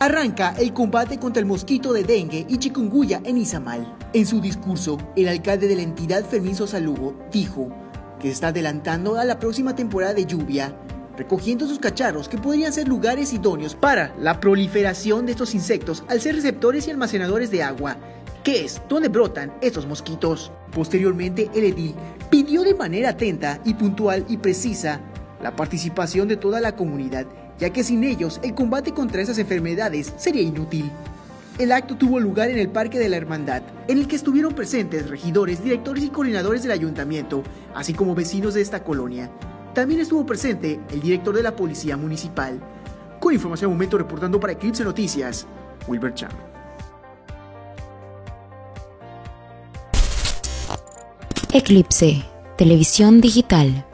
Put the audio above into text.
Arranca el combate contra el mosquito de dengue y chikungunya en Izamal. En su discurso, el alcalde de la entidad Fermín Sosa Lugo dijo que está adelantando a la próxima temporada de lluvia, recogiendo sus cacharros que podrían ser lugares idóneos para la proliferación de estos insectos al ser receptores y almacenadores de agua, que es donde brotan estos mosquitos. Posteriormente, el edil pidió de manera atenta y puntual y precisa la participación de toda la comunidad, ya que sin ellos el combate contra esas enfermedades sería inútil. El acto tuvo lugar en el Parque de la Hermandad, en el que estuvieron presentes regidores, directores y coordinadores del ayuntamiento, así como vecinos de esta colonia. También estuvo presente el director de la Policía Municipal. Con información al momento reportando para Eclipse Noticias, Wilber Chan. Eclipse, televisión digital.